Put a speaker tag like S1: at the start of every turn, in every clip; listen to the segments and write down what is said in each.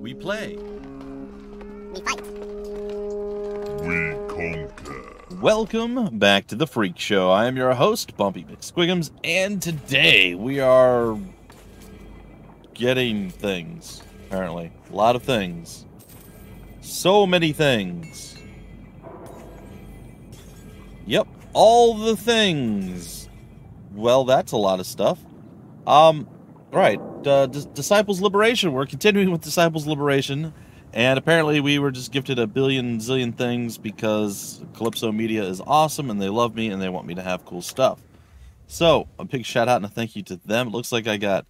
S1: We play.
S2: We fight.
S3: We conquer.
S1: Welcome back to the Phreak Show. I am your host, Bumpy McSquigums, and today we are getting things. Apparently, a lot of things. So many things. Yep, all the things. Well, that's a lot of stuff. Um, right. Uh, Dis- Disciples Liberation. We're continuing with Disciples Liberation. And apparently, we were just gifted a billion zillion things because Kalypso Media is awesome and they love me and they want me to have cool stuff. So, a big shout out and a thank you to them. It looks like I got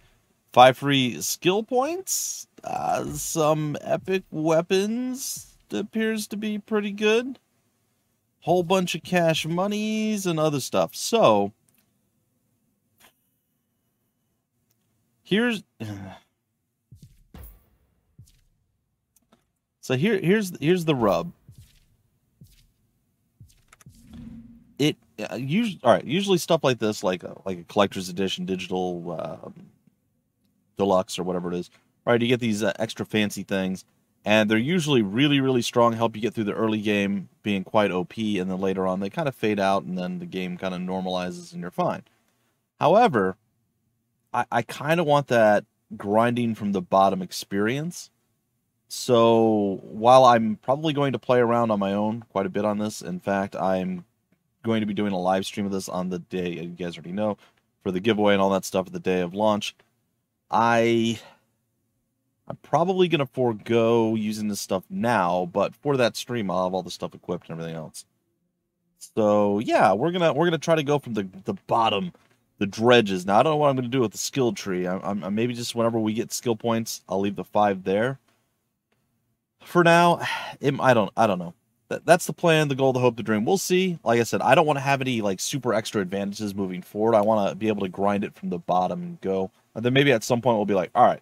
S1: five free skill points, uh, some epic weapons that appears to be pretty good, whole bunch of cash monies, and other stuff. So, here's. So here, here's here's the rub. It uh, usually all right. Usually stuff like this, like a, like a collector's edition, digital um, deluxe or whatever it is. Right, you get these uh, extra fancy things, and they're usually really really strong. Help you get through the early game, being quite OP, and then later on they kind of fade out, and then the game kind of normalizes, and you're fine. However, I, I kind of want that grinding from the bottom experience. So while I'm probably going to play around on my own quite a bit on this, in fact, I'm going to be doing a live stream of this on the day you guys already know for the giveaway and all that stuff at the day of launch. I I'm probably gonna forego using this stuff now, but for that stream I'll have all the stuff equipped and everything else. So yeah, we're gonna we're gonna try to go from the the bottom, the dredges. Now I don't know what I'm gonna do with the skill tree. I'm, I'm maybe just whenever we get skill points, I'll leave the five there for now, it, I don't I don't know. That, that's the plan, the goal, the hope, the dream. We'll see. Like I said, I don't want to have any like super extra advantages moving forward. I want to be able to grind it from the bottom and go. And then maybe at some point we'll be like, all right,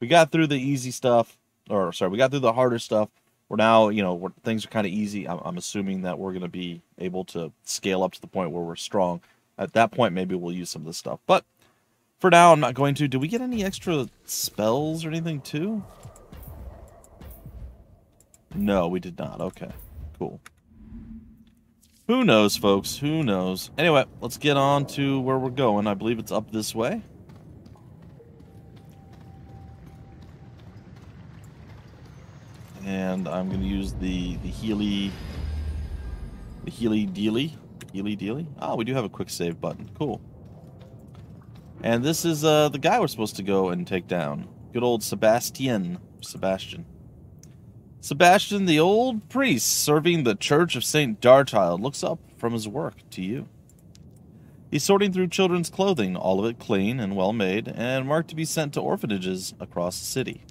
S1: we got through the easy stuff, or sorry, we got through the harder stuff. We're now, you know, things are kind of easy. I'm, I'm assuming that we're going to be able to scale up to the point where we're strong. At that point, maybe we'll use some of this stuff. But for now, I'm not going to. Do we get any extra spells or anything too? No, we did not. Okay, cool. Who knows, folks? Who knows? Anyway, let's get on to where we're going. I believe it's up this way. And I'm going to use the the Healy the Healy Dealy. Healy Dealy? Oh, we do have a quick save button. Cool. And this is uh, the guy we're supposed to go and take down. Good old Sebastian. Sebastian. Sebastian, the old priest serving the Church of St. Darchild, looks up from his work to you. He's sorting through children's clothing, all of it clean and well made, and marked to be sent to orphanages across the city.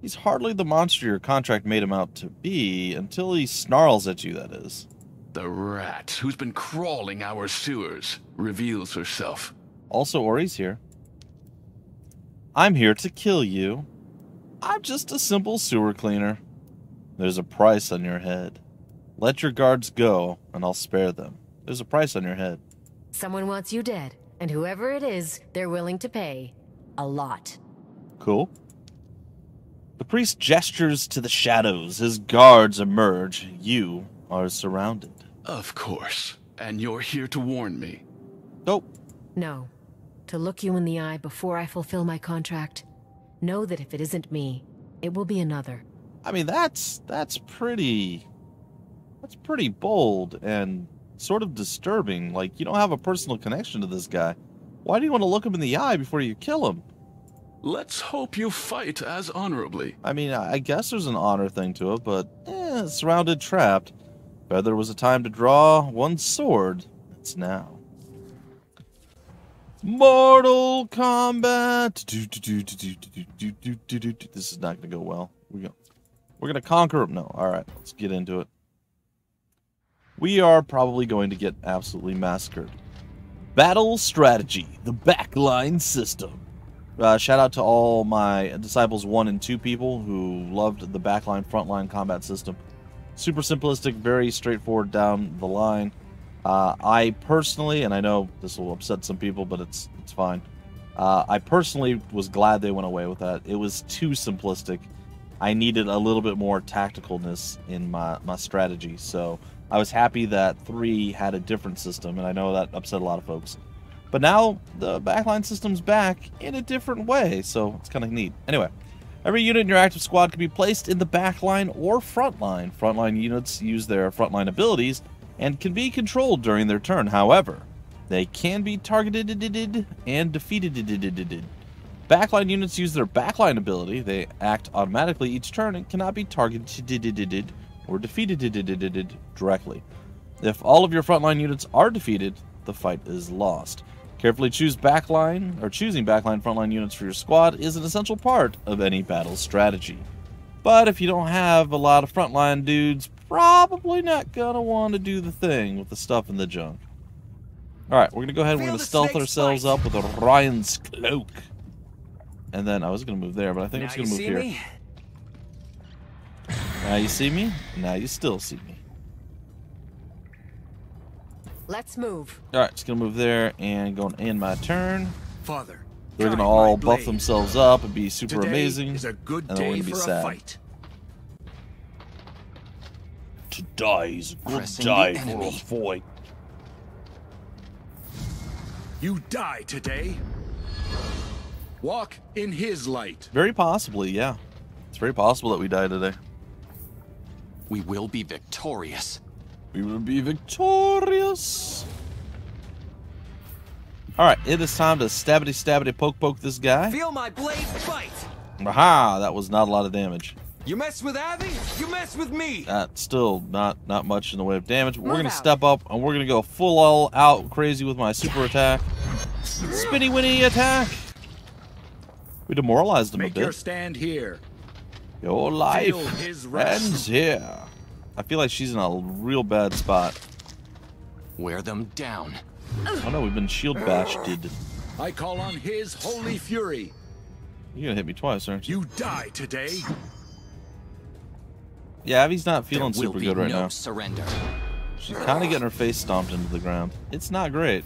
S1: He's hardly the monster your contract made him out to be until he snarls at you, that is.
S4: The rat who's been crawling our sewers reveals herself.
S1: Also, Ori's here. I'm here to kill you. I'm just a simple sewer cleaner. There's a price on your head. Let your guards go, and I'll spare them. There's a price on your head.
S5: Someone wants you dead, and whoever it is, they're willing to pay. A lot.
S1: Cool. The priest gestures to the shadows. His guards emerge. You are surrounded.
S4: Of course. And you're here to warn me.
S1: Nope.
S5: No. To look you in the eye before I fulfill my contract. Know that if it isn't me, it will be another.
S1: I mean, that's that's pretty that's pretty bold and sort of disturbing. Like you don't have a personal connection to this guy. Why do you want to look him in the eye before you kill him?
S4: Let's hope you fight as honorably.
S1: I mean, I I guess there's an honor thing to it, but eh, surrounded, trapped. If there was a time to draw one sword, it's now. Mortal Kombat. This is not going to go well. We're going to conquer him. No. All right. Let's get into it. We are probably going to get absolutely massacred. Battle strategy, the backline system. Uh, shout out to all my disciples one and two people who loved the backline frontline combat system. Super simplistic, very straightforward down the line. Uh, I personally, and I know this will upset some people, but it's it's fine. Uh, I personally was glad they went away with that. It was too simplistic. I needed a little bit more tacticalness in my, my strategy. So I was happy that 3 had a different system, and I know that upset a lot of folks. But now the backline system's back in a different way, so it's kind of neat. Anyway, every unit in your active squad can be placed in the backline or front frontline. Frontline units use their frontline abilities and can be controlled during their turn. However, they can be targeted and defeated. Backline units use their backline ability. They act automatically each turn and cannot be targeted or defeated directly. If all of your frontline units are defeated, the fight is lost. Carefully choose backline or choosing backline frontline units for your squad is an essential part of any battle strategy. But if you don't have a lot of frontline dudes, probably not gonna want to do the thing with the stuff in the junk. Alright, we're gonna go ahead and we're gonna stealth ourselves up with Orion's cloak. And then I was gonna move there, but I think
S6: Now
S1: I'm just gonna move here.
S6: me?
S1: Now you see me, now you still see me.
S5: Let's move.
S1: Alright, just gonna move there and going to end my turn.
S6: Father.
S1: They're gonna all buff
S6: blade.
S1: themselves up and be super
S6: Today
S1: amazing.
S6: is a good
S1: and then we're
S6: day
S1: gonna be
S6: for
S1: sad.
S6: a fight.
S1: To die is a good
S7: Pressing the
S1: die for a fight.
S6: You die today. Walk in his light.
S1: Very possibly, yeah. It's very possible that we die today.
S7: We will be victorious.
S1: We will be victorious. Alright, it is time to stabbity stabbity poke poke this guy.
S6: Feel my blade bite.
S1: Aha! That was not a lot of damage.
S6: You mess with Abby, you mess with me.
S1: That's still not not much in the way of damage. We're gonna
S5: out.
S1: step up and we're gonna go full all out crazy with my super attack. Spinny winny attack. We demoralized him
S6: Make
S1: a
S6: your
S1: bit.
S6: stand here.
S1: Your life
S6: his
S1: ends here. I feel like she's in a real bad spot.
S7: Wear them down.
S1: Oh no, we've been shield bashed.
S6: I call on his holy fury.
S1: You're gonna hit me twice, aren't you?
S6: You die today.
S1: Yeah, Abby's not feeling
S7: there will
S1: super
S7: be
S1: good right
S7: no
S1: now.
S7: surrender.
S1: She's kind of getting her face stomped into the ground. It's not great.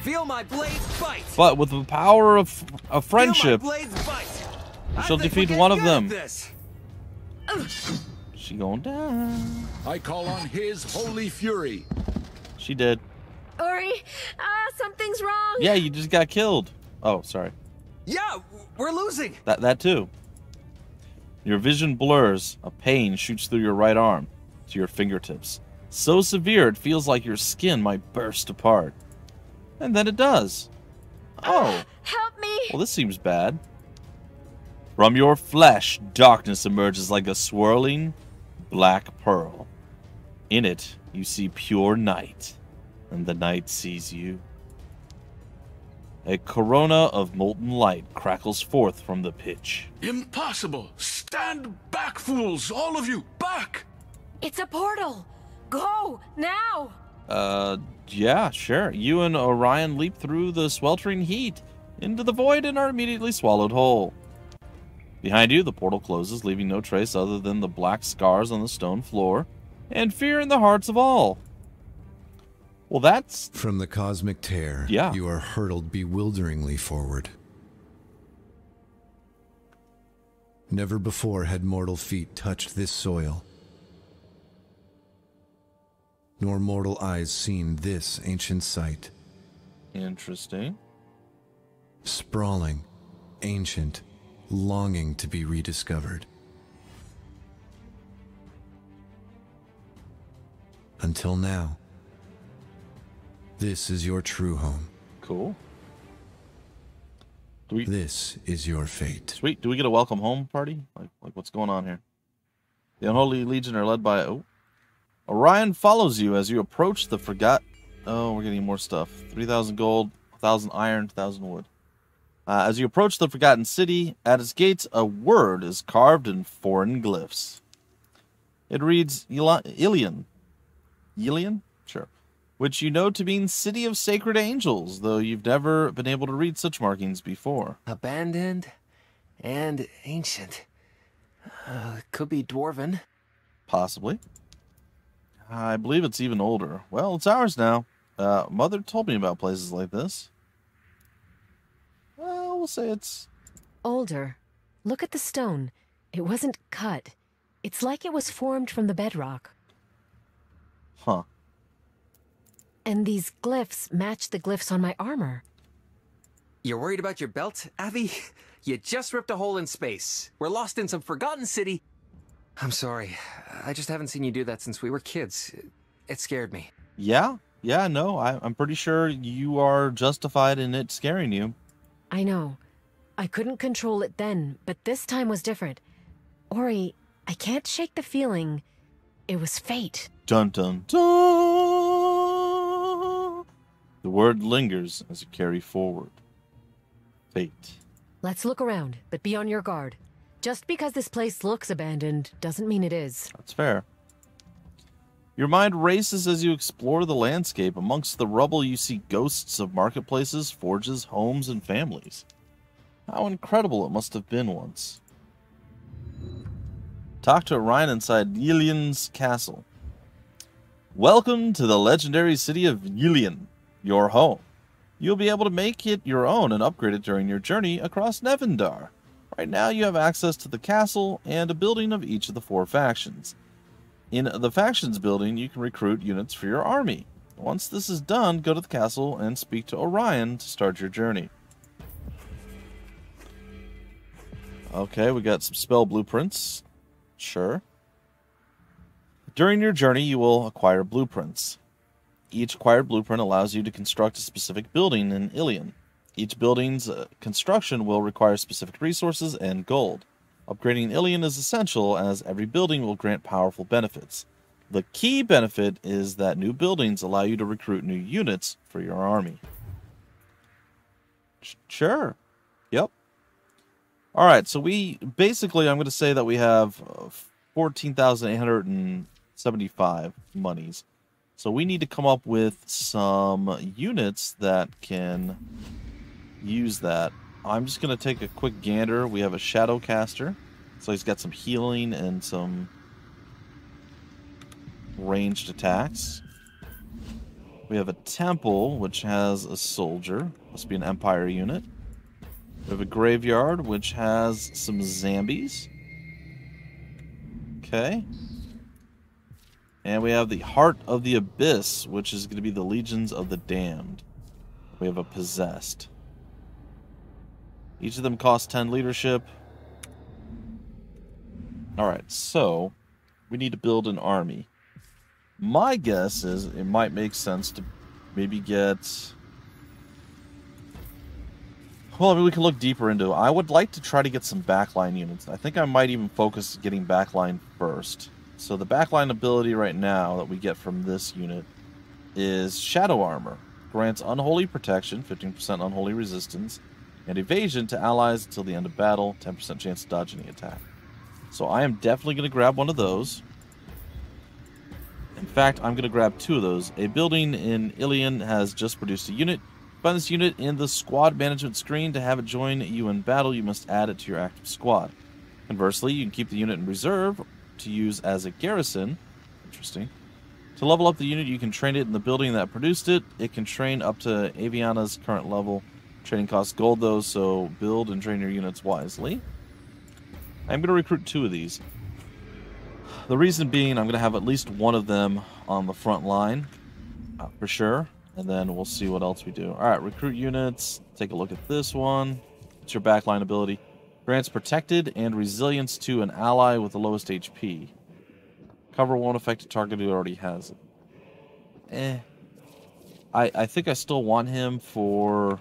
S6: Feel my blade bite.
S1: But with the power of, of friendship,
S6: Feel my blades bite.
S1: She'll defeat one of them.
S6: This.
S1: She going down.
S6: I call on his holy fury.
S1: She did.
S5: Ori, ah, something's wrong.
S1: Yeah, you just got killed. Oh, sorry.
S6: Yeah, we're losing.
S1: That that too. Your vision blurs. A pain shoots through your right arm to your fingertips. So severe it feels like your skin might burst apart. And then it does. Oh,
S5: Help me.
S1: well this seems bad. From your flesh, darkness emerges like a swirling black pearl. In it, you see pure night, and the night sees you. A corona of molten light crackles forth from the pitch.
S4: Impossible! Stand back, fools! All of you, back!
S5: It's a portal. Go now.
S1: Uh, yeah, sure. You and Orion leap through the sweltering heat into the void and are immediately swallowed whole. Behind you, the portal closes, leaving no trace other than the black scars on the stone floor and fear in the hearts of all. Well, that's
S8: From the cosmic tear,
S1: Yeah.
S8: you are hurtled bewilderingly forward. Never before had mortal feet touched this soil, nor mortal eyes seen this ancient sight.
S1: interesting.
S8: Sprawling, ancient, longing to be rediscovered. Until now, this is your true home.
S1: Cool. Do we,
S8: This is your fate.
S1: Sweet. Do we get a welcome home party? Like, like what's going on here? The Unholy Legion are led by oh, Orion follows you as you approach the forgot. Oh, we're getting more stuff. Three thousand gold, thousand iron, thousand wood. Uh, as you approach the Forgotten City, at its gates a word is carved in foreign glyphs. It reads Ili- Ilion. Ilion? Sure. Which you know to mean City of Sacred Angels, though you've never been able to read such markings before.
S9: Abandoned and ancient. Uh, could be dwarven.
S1: Possibly. I believe it's even older. Well, it's ours now. Uh, Mother told me about places like this. Well, we'll say it's.
S5: Older. Look at the stone. It wasn't cut. It's like it was formed from the bedrock.
S1: Huh.
S5: And these glyphs match the glyphs on my armor.
S9: You're worried about your belt, Abby? You just ripped a hole in space. We're lost in some forgotten city. I'm sorry. I just haven't seen you do that since we were kids. It scared me.
S1: Yeah, yeah, no, I, I'm pretty sure you are justified in it scaring you.
S5: I know. I couldn't control it then, but this time was different. Ori, I can't shake the feeling it was fate.
S1: Dun dun dun. The word lingers as you carry forward. Fate.
S5: Let's look around, but be on your guard. Just because this place looks abandoned doesn't mean it is.
S1: That's fair. Your mind races as you explore the landscape. Amongst the rubble, you see ghosts of marketplaces, forges, homes, and families. How incredible it must have been once. Talk to Orion inside Ilion's castle. Welcome to the legendary city of Yillian, your home. You'll be able to make it your own and upgrade it during your journey across Nevendaar. Right now, you have access to the castle and a building of each of the four factions. In the factions building, you can recruit units for your army. Once this is done, go to the castle and speak to Orion to start your journey. Okay, we got some spell blueprints. Sure. During your journey, you will acquire blueprints. Each acquired blueprint allows you to construct a specific building in Ilion. Each building's uh, construction will require specific resources and gold. Upgrading Ilion is essential as every building will grant powerful benefits. The key benefit is that new buildings allow you to recruit new units for your army. Sure. Yep. All right, so we basically, I'm going to say that we have uh, 14,875 monies. So we need to come up with some units that can use that. I'm just going to take a quick gander. We have a shadow caster. So he's got some healing and some ranged attacks. We have a Temple, which has a soldier. Must be an Empire unit. We have a Graveyard, which has some zombies. Okay. And we have the Heart of the Abyss, which is going to be the Legions of the Damned. We have a Possessed. Each of them costs 10 leadership. Alright, so we need to build an army. My guess is it might make sense to maybe get. Well, I mean, we can look deeper into it. I would like to try to get some backline units. I think I might even focus getting backline first. So the backline ability right now that we get from this unit is Shadow Armor. Grants unholy protection, 15% unholy resistance, and evasion to allies until the end of battle, 10% chance to dodge any attack. So I am definitely going to grab one of those. In fact, I'm going to grab two of those. A building in Ilion has just produced a unit. Find this unit in the squad management screen. To have it join you in battle, you must add it to your active squad. Conversely, you can keep the unit in reserve to use as a garrison. Interesting. To level up the unit, you can train it in the building that produced it. It can train up to Aviana's current level. Training costs gold, though, so build and train your units wisely. I'm going to recruit two of these. The reason being, I'm going to have at least one of them on the front line, uh, for sure. And then we'll see what else we do. All right, recruit units. Take a look at this one. It's your backline ability. Grants protected and resilience to an ally with the lowest HP. Cover won't affect a target who already has it. Eh. I, I think I still want him for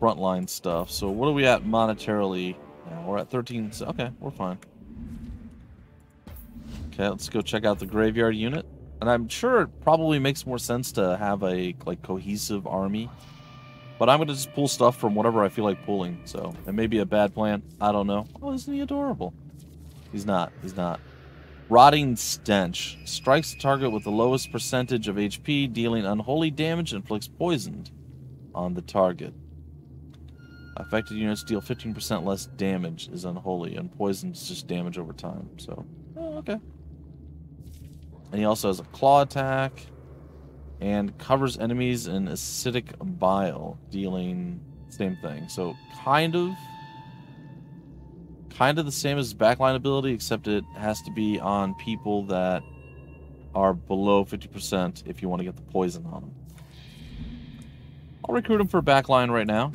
S1: frontline stuff. So what are we at monetarily? we're at 13. so- Okay, we're fine. Okay, let's go check out the graveyard unit. And I'm sure it probably makes more sense to have a like cohesive army. But I'm gonna just pull stuff from whatever I feel like pulling. So it may be a bad plan. I don't know. Oh, isn't he adorable? He's not. He's not. Rotting Stench. Strikes the target with the lowest percentage of HP, dealing unholy damage inflicts poisoned on the target. Affected units deal 15% less damage is unholy, and poison is just damage over time. So, oh, okay. And he also has a claw attack and covers enemies in acidic bile, dealing same thing. So, kind of kind of the same as backline ability, except it has to be on people that are below 50% if you want to get the poison on them. I'll recruit him for backline right now.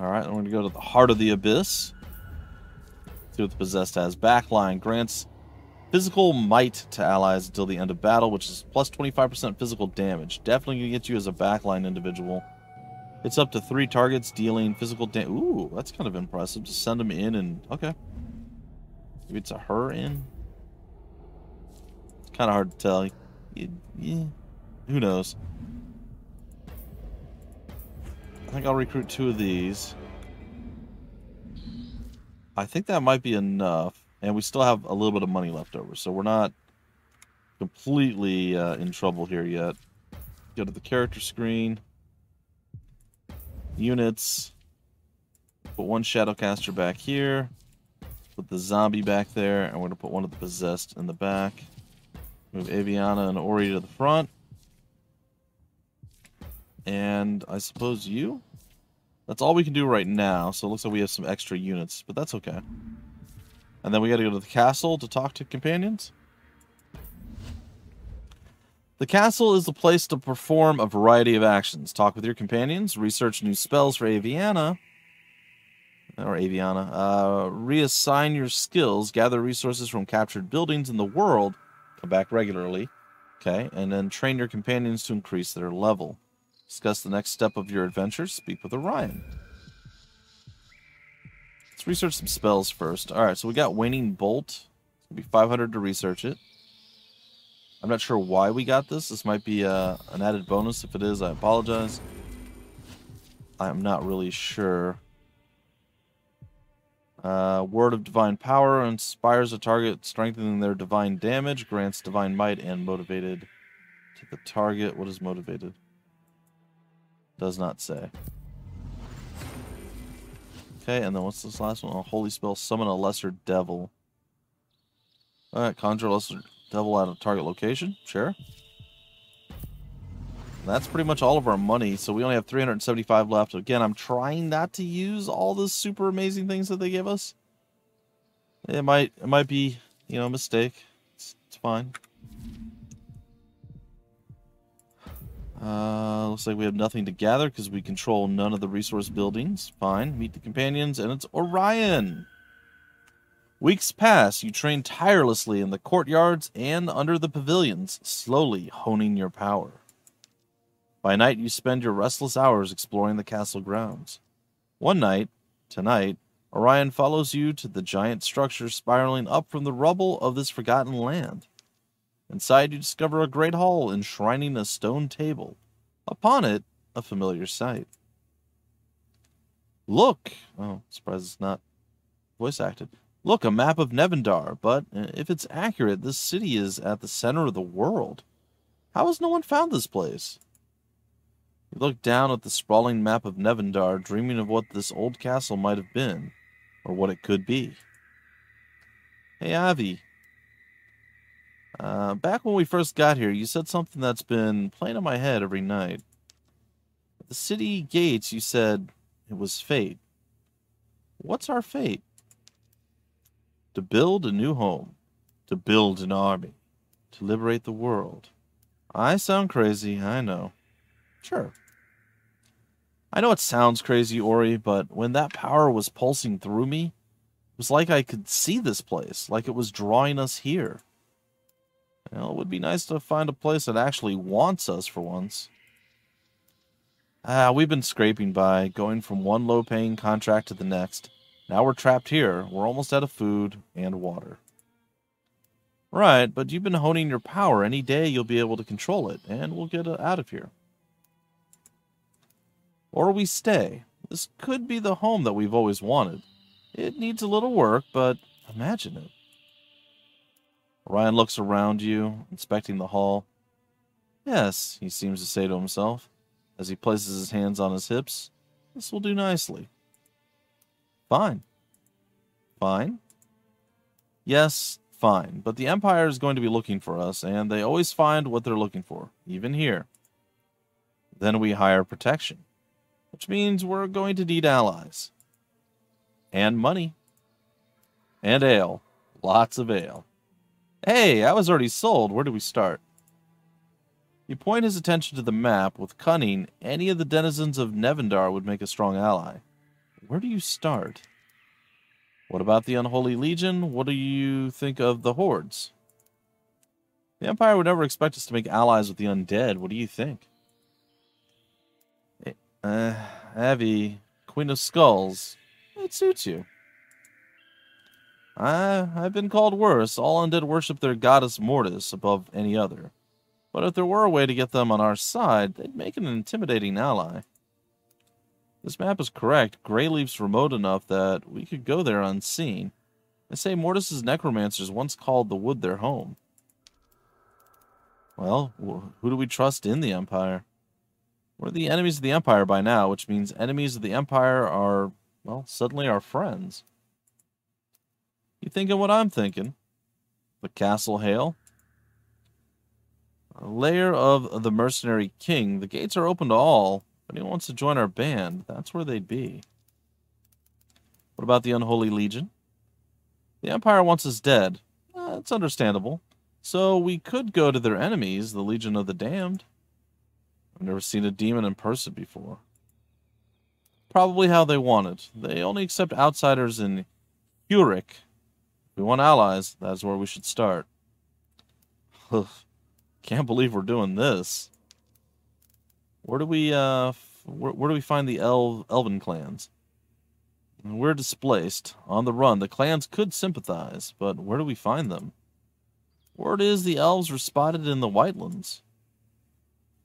S1: Alright, I'm going to go to the Heart of the Abyss. See what the Possessed has. Backline grants physical might to allies until the end of battle, which is plus 25% physical damage. Definitely going to get you as a backline individual. It's up to three targets dealing physical damage. Ooh, that's kind of impressive. Just send them in and... Okay. Maybe it's a her in? It's kind of hard to tell. Yeah. Who knows? I think I'll recruit two of these. I think that might be enough. And we still have a little bit of money left over. So we're not completely uh, in trouble here yet. Go to the character screen. Units. Put one Shadowcaster back here. Put the zombie back there. And we're going to put one of the possessed in the back. Move Aviana and Ori to the front. And I suppose you? That's all we can do right now, so it looks like we have some extra units, but that's okay. And then we gotta go to the castle to talk to companions. The castle is the place to perform a variety of actions. Talk with your companions, research new spells for Aviana, or Aviana, uh, reassign your skills, gather resources from captured buildings in the world, come back regularly, okay, and then train your companions to increase their level. Discuss the next step of your adventure. Speak with Orion. Let's research some spells first. All right, so we got Waning Bolt. It'll be 500 to research it. I'm not sure why we got this. This might be uh, an added bonus. If it is, I apologize. I'm not really sure. Uh, Word of Divine Power inspires a target, strengthening their divine damage, grants divine might, and motivated to the target. What is motivated? Does not say. Okay, and then what's this last one? A holy spell, summon a lesser devil. Alright, conjure a lesser devil at a target location. Sure. That's pretty much all of our money, so we only have 375 left. Again, I'm trying not to use all the super amazing things that they give us. It might it might be, you know, a mistake. It's, it's fine. Uh, looks like we have nothing to gather because we control none of the resource buildings. Fine. Meet the companions, and it's Orion. Weeks pass. You train tirelessly in the courtyards and under the pavilions, slowly honing your power. By night, you spend your restless hours exploring the castle grounds. One night, tonight, Orion follows you to the giant structure spiraling up from the rubble of this forgotten land. Inside, you discover a great hall enshrining a stone table. Upon it, a familiar sight. Look! Oh, surprised it's not voice acted. Look, a map of Nevendaar, but uh, if it's accurate, this city is at the center of the world. How has no one found this place? You look down at the sprawling map of Nevendaar, dreaming of what this old castle might have been, or what it could be. Hey, Avi, uh, back when we first got here, you said something that's been playing in my head every night. At the city gates, you said it was fate. What's our fate? To build a new home, to build an army, to liberate the world. I sound crazy, I know. Sure. I know it sounds crazy, Ori, but when that power was pulsing through me, it was like I could see this place, like it was drawing us here. Well, it would be nice to find a place that actually wants us for once. Ah, we've been scraping by, going from one low paying contract to the next. Now we're trapped here. We're almost out of food and water. Right, but you've been honing your power. Any day you'll be able to control it, and we'll get out of here. Or we stay. This could be the home that we've always wanted. It needs a little work, but imagine it. Orion looks around you, inspecting the hall. Yes, he seems to say to himself, as he places his hands on his hips. This will do nicely. Fine. Fine? Yes, fine. But the Empire is going to be looking for us, and they always find what they're looking for, even here. Then we hire protection. which means we're going to need allies. And money. And ale. Lots of ale. Hey, I was already sold. Where do we start? You point his attention to the map. With cunning, any of the denizens of Nevendaar would make a strong ally. Where do you start? What about the Unholy Legion? What do you think of the Hordes? The Empire would never expect us to make allies with the undead. What do you think? Eh, Uh, Avi, Queen of Skulls. It suits you. I, I've been called worse. All undead worship their goddess Mortis above any other. But if there were a way to get them on our side, they'd make an intimidating ally. This map is correct. Greyleaf's remote enough that we could go there unseen. They say Mortis's necromancers once called the wood their home. Well, who do we trust in the Empire? We're the enemies of the Empire by now, which means enemies of the Empire are, well, suddenly our friends. You thinking what I'm thinking? The Castle Hale? A lair of the mercenary king. The gates are open to all. If anyone wants to join our band, that's where they'd be. What about the Unholy Legion? The Empire wants us dead. Uh, it's understandable. So we could go to their enemies, the Legion of the Damned. I've never seen a demon in person before. Probably how they want it. They only accept outsiders in Hurek. We want allies, that's where we should start. Ugh. Can't believe we're doing this. Where do we uh where, where do we find the El- elven clans? We're displaced, on the run. The clans could sympathize, but where do we find them? Word is the elves were spotted in the Whitelands.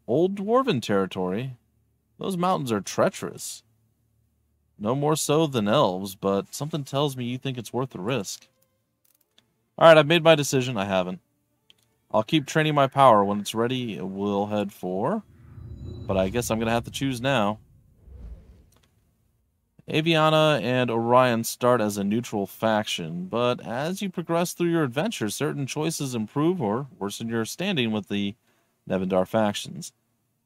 S1: Old dwarven territory. Those mountains are treacherous. No more so than elves, but something tells me you think it's worth the risk. Alright, I've made my decision. I haven't. I'll keep training my power. When it's ready, we'll head for. But I guess I'm going to have to choose now. Aviana and Orion start as a neutral faction, but as you progress through your adventure, certain choices improve or worsen your standing with the Nevendaar factions.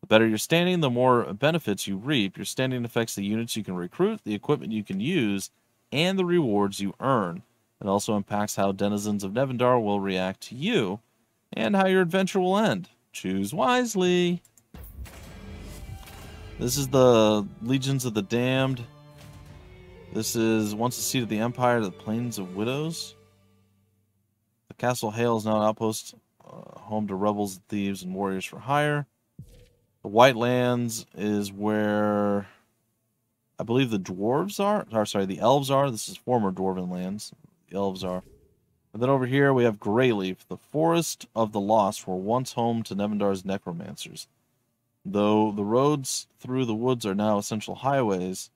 S1: The better your standing, the more benefits you reap. Your standing affects the units you can recruit, the equipment you can use, and the rewards you earn. It also impacts how denizens of Nevendaar will react to you, and how your adventure will end. Choose wisely. This is the Legions of the Damned. This is once the seat of the Empire, the Plains of Widows. The Castle Hale is now an outpost, uh, home to rebels, thieves, and warriors for hire. The White Lands is where I believe the dwarves are. Or sorry, the elves are. This is former dwarven lands. Elves are. And then over here we have Greyleaf, the Forest of the Lost, were once home to Nevendaar's necromancers. Though the roads through the woods are now essential highways,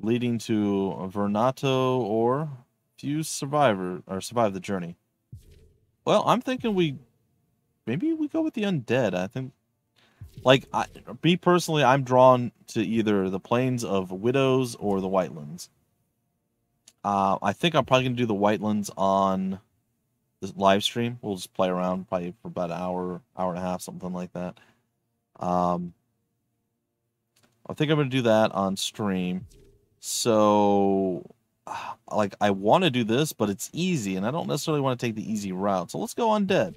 S1: leading to Vernato or few survivor or survive the journey. Well, I'm thinking we maybe we go with the undead. I think like I, me personally, I'm drawn to either the plains of widows or the whitelands. Uh, I think I'm probably gonna do the whitelands on the live stream. We'll just play around probably for about an hour, hour and a half, something like that. Um, I think I'm gonna do that on stream. So, like, I want to do this, but it's easy, and I don't necessarily want to take the easy route. So let's go undead.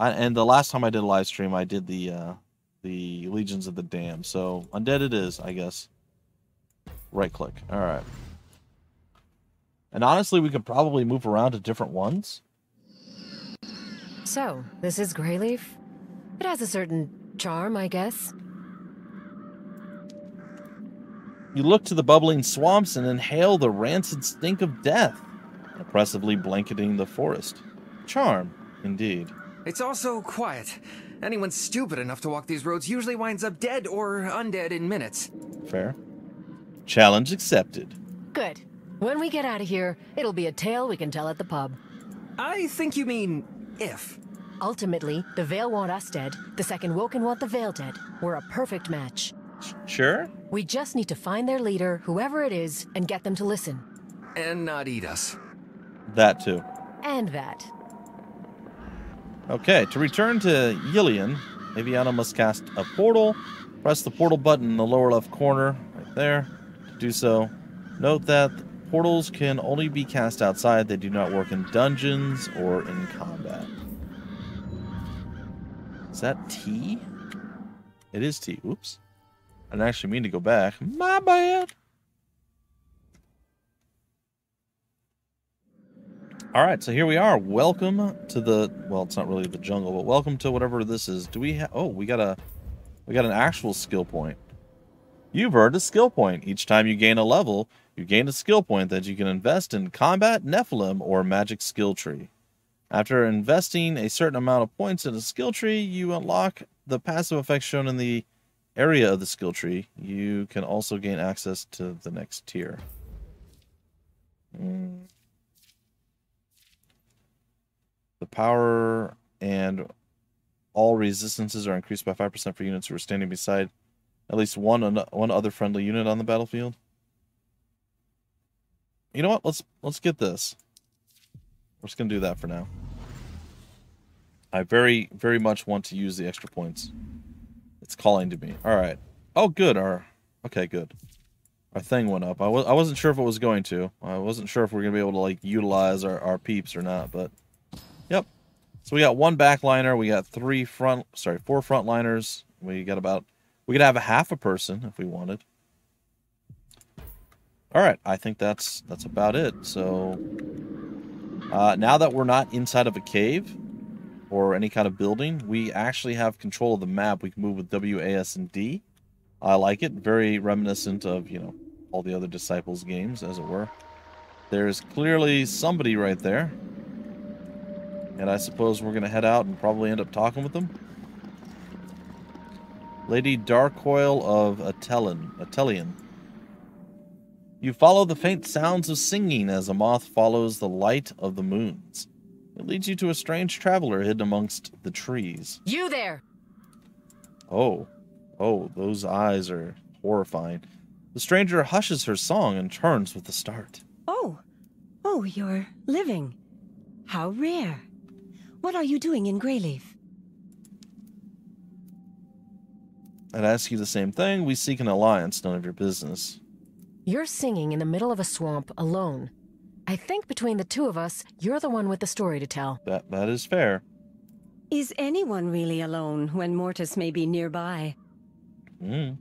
S1: I, and the last time I did a live stream, I did the uh, the Legions of the Dam. So undead it is, I guess. Right click. All right. And honestly, we could probably move around to different ones.
S5: So, this is Greyleaf? It has a certain charm, I guess.
S1: You look to the bubbling swamps and inhale the rancid stink of death, oppressively blanketing the forest. Charm, indeed.
S9: It's also quiet. Anyone stupid enough to walk these roads usually winds up dead or undead in minutes.
S1: Fair. Challenge accepted.
S5: Good. When we get out of here, it'll be a tale we can tell at the pub.
S9: I think you mean if.
S5: Ultimately, the Vale want us dead, the Second Woken want the Vale dead. We're a perfect match.
S1: Sure?
S5: We just need to find their leader, whoever it is, and get them to listen.
S9: And not eat us.
S1: That too.
S5: And that.
S1: Okay, to return to Ilion, Aviana must cast a portal. Press the portal button in the lower left corner. right there. To do so, note that portals can only be cast outside. They do not work in dungeons or in combat. Is that T? It is T. Oops. I didn't actually mean to go back. My bad. All right, so here we are. Welcome to the well, it's not really the jungle, but welcome to whatever this is. Do we have Oh, we got a we got an actual skill point. You've earned a skill point. Each time you gain a level, you gain a skill point that you can invest in combat, Nephilim, or magic skill tree. After investing a certain amount of points in a skill tree, you unlock the passive effects shown in the area of the skill tree. You can also gain access to the next tier. Mm. The power and all resistances are increased by 5% for units who are standing beside at least one one other friendly unit on the battlefield. You know what? Let's let's get this. We're just gonna do that for now. I very very much want to use the extra points. It's calling to me. All right. Oh, good. Our okay, good. Our thing went up. I was I wasn't sure if it was going to. I wasn't sure if we are gonna be able to like utilize our our peeps or not, but yep. So we got one backliner. We got three front. Sorry, four frontliners. We got about. We could have a half a person if we wanted. All right, I think that's that's about it. So uh, now that we're not inside of a cave or any kind of building, we actually have control of the map. We can move with W, A, S, and D. I like it. Very reminiscent of you know all the other Disciples games, as it were. There's clearly somebody right there. And I suppose we're going to head out and probably end up talking with them. Lady Darkoil of Atelian. Atelian. You follow the faint sounds of singing as a moth follows the light of the moons. It leads you to a strange traveler hidden amongst the trees.
S5: You there!
S1: Oh. Oh, those eyes are horrifying. The stranger hushes her song and turns with a start.
S10: Oh. Oh, you're living. How rare. What are you doing in Greyleaf?
S1: I'd ask you the same thing. We seek an alliance, none of your business.
S5: You're singing in the middle of a swamp alone. I think between the two of us, you're the one with the story to tell.
S1: That that is fair.
S10: Is anyone really alone when Mortis may be nearby?
S1: Hmm.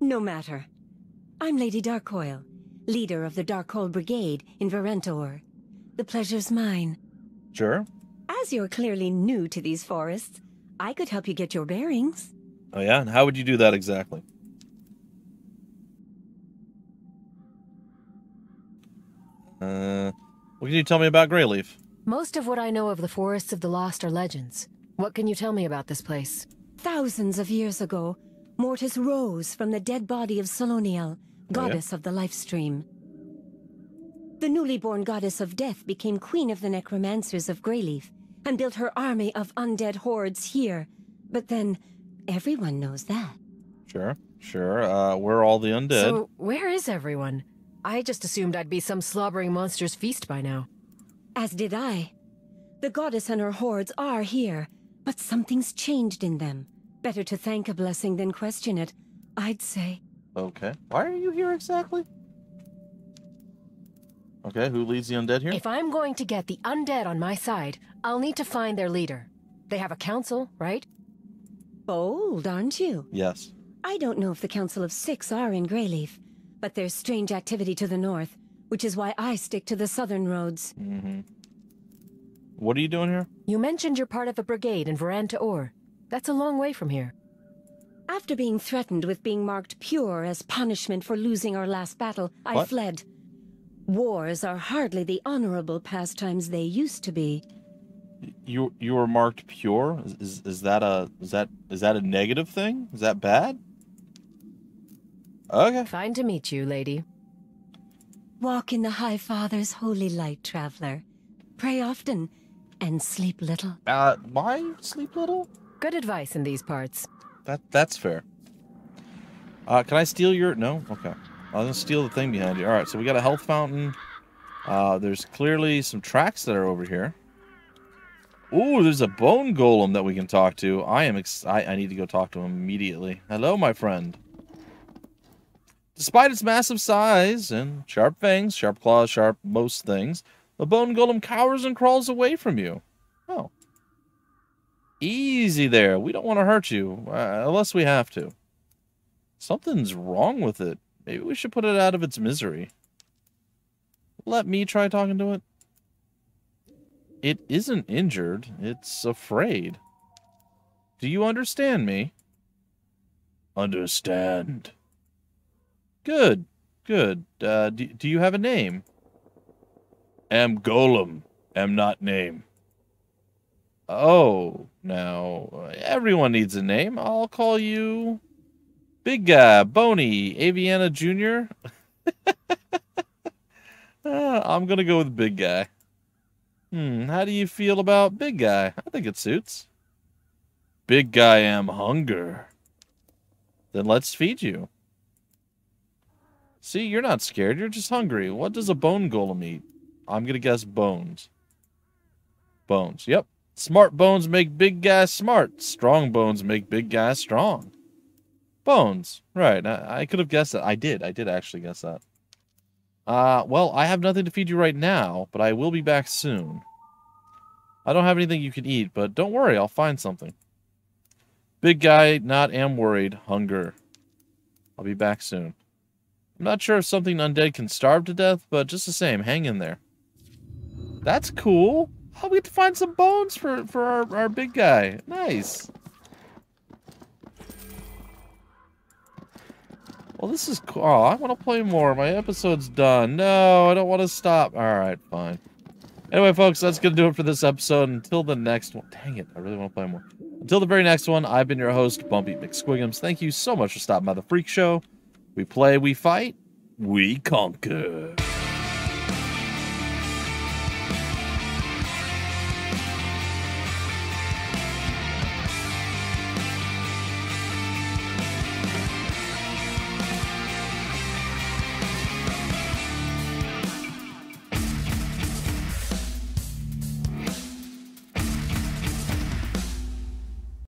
S10: No matter. I'm Lady Darkcoil, leader of the Darkhold Brigade in Varentor. The pleasure's mine.
S1: Sure.
S10: As you're clearly new to these forests, I could help you get your bearings.
S1: Oh yeah, and how would you do that exactly? Uh, what can you tell me about Greyleaf?
S5: Most of what I know of the Forests of the Lost are legends. What can you tell me about this place?
S10: Thousands of years ago, Mortis rose from the dead body of Solonielle, goddess of the life stream. The newly born goddess of death became queen of the necromancers of Greyleaf and built her army of undead hordes here. But then, everyone knows that.
S1: Sure, sure. Uh, we're all the undead.
S5: So, where is everyone? I just assumed I'd be some slobbering monster's feast by now.
S10: As did I. The goddess and her hordes are here, but something's changed in them. Better to thank a blessing than question it, I'd say.
S1: Okay. Why are you here exactly? Okay, who leads the undead here?
S5: If I'm going to get the undead on my side, I'll need to find their leader. They have a council, right?
S10: Bold, aren't you?
S1: Yes.
S10: I don't know if the Council of Six are in Greyleaf, but there's strange activity to the north, which is why I stick to the southern roads.
S1: Mm-hmm. What are you doing here?
S5: You mentioned you're part of a brigade in Varanta Or. That's a long way from here.
S10: After being threatened with being marked pure as punishment for losing our last battle, I fled. Wars are hardly the honorable pastimes they used to be.
S1: You you were marked pure. Is, is is that a is that is that a negative thing? Is that bad? Okay.
S5: Fine to meet you, lady.
S10: Walk in the High Father's holy light, traveler. Pray often, and sleep little.
S1: Uh, why sleep little?
S5: Good advice in these parts.
S1: That that's fair. Uh, can I steal your? No. Okay. I'll gonna steal the thing behind you. All right. So we got a health fountain. Uh, there's clearly some tracks that are over here. Ooh, there's a bone golem that we can talk to. I am ex- I, I need to go talk to him immediately. Hello, my friend. Despite its massive size and sharp fangs, sharp claws, sharp most things, the bone golem cowers and crawls away from you. Oh. Easy there. We don't want to hurt you, uh, unless we have to. Something's wrong with it. Maybe we should put it out of its misery. Let me try talking to it. It isn't injured. It's afraid. Do you understand me? Understand. Good. Good. Uh, do, do you have a name? Am Golem. Am not name. Oh, now, everyone needs a name. I'll call you... Big Guy, Boney, Aviana Jr. uh, I'm gonna go with Big Guy. Hmm, how do you feel about Big Guy? I think it suits. Big Guy am hunger. Then let's feed you. See, you're not scared. You're just hungry. What does a bone golem eat? I'm going to guess bones. Bones. Yep. Smart bones make big guys smart. Strong bones make big guys strong. Bones. Right. I, I could have guessed that. I did. I did actually guess that. Uh, well, I have nothing to feed you right now, but I will be back soon. I don't have anything you can eat, but don't worry. I'll find something. Big guy, not am worried. Hunger. I'll be back soon. I'm not sure if something undead can starve to death, but just the same, hang in there. That's cool. We get to find some bones for, for our, our big guy. Nice. Well, this is cool. Oh, I want to play more. My episode's done. No, I don't want to stop. All right, fine. Anyway, folks, that's going to do it for this episode. Until the next one. Dang it, I really want to play more. Until the very next one, I've been your host, Bumpy McSquigums. Thank you so much for stopping by the Phreak Show. We play, we fight, we conquer.